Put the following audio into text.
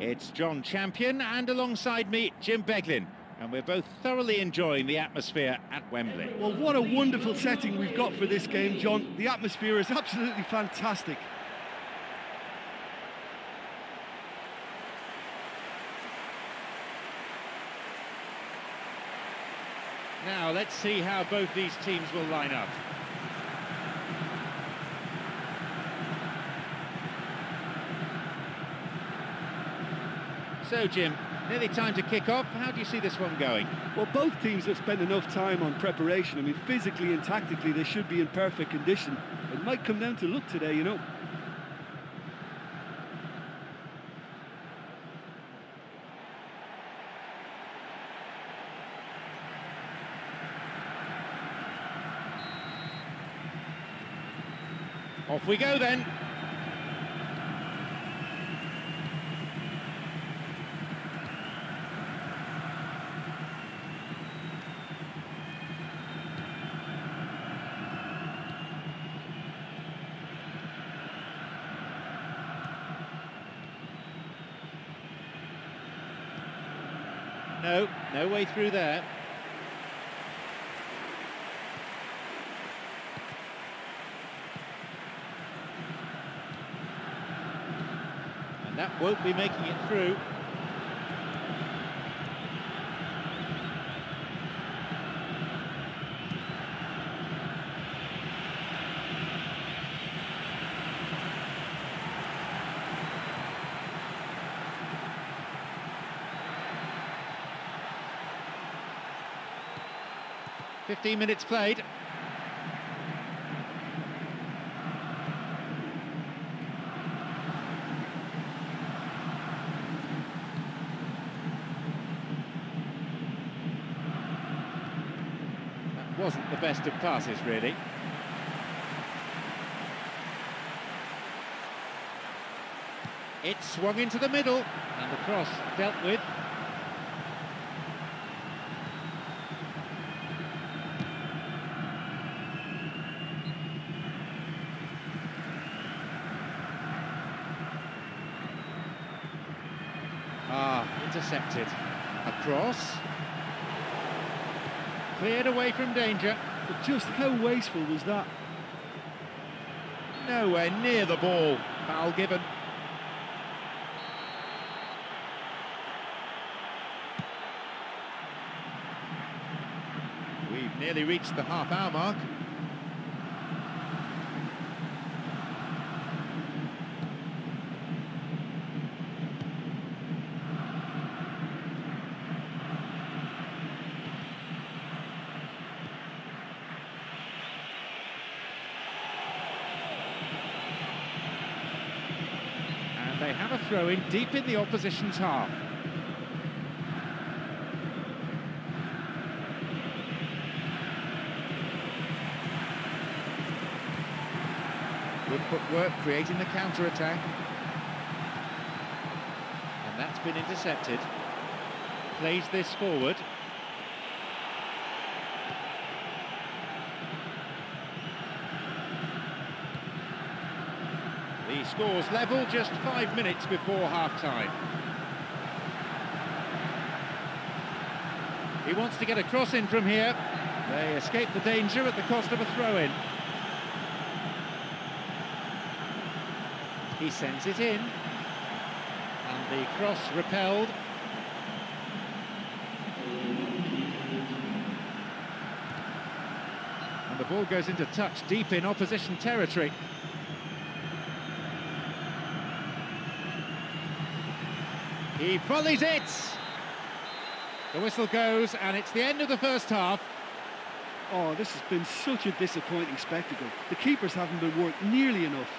It's John Champion and alongside me, Jim Beglin. And we're both thoroughly enjoying the atmosphere at Wembley. Well, what a wonderful setting we've got for this game, John. The atmosphere is absolutely fantastic. Now, let's see how both these teams will line up. So, Jim, nearly time to kick off. How do you see this one going? Well, both teams have spent enough time on preparation. I mean, physically and tactically, they should be in perfect condition. It might come down to luck today, you know. Off we go then. No, no way through there. And that won't be making it through. Fifteen minutes played. That wasn't the best of passes, really. It swung into the middle, and the cross dealt with. Intercepted. Across. Cleared away from danger. But just how wasteful was that? Nowhere near the ball. Foul given. We've nearly reached the half-hour mark. They have a throw-in deep in the opposition's half. Good footwork, creating the counter-attack. And that's been intercepted. Plays this forward. Score's level just five minutes before half-time. He wants to get a cross in from here. They escape the danger at the cost of a throw-in. He sends it in. And the cross repelled. And the ball goes into touch deep in opposition territory. He volleys it! The whistle goes and it's the end of the first half. Oh, this has been such a disappointing spectacle. The keepers haven't been worked nearly enough.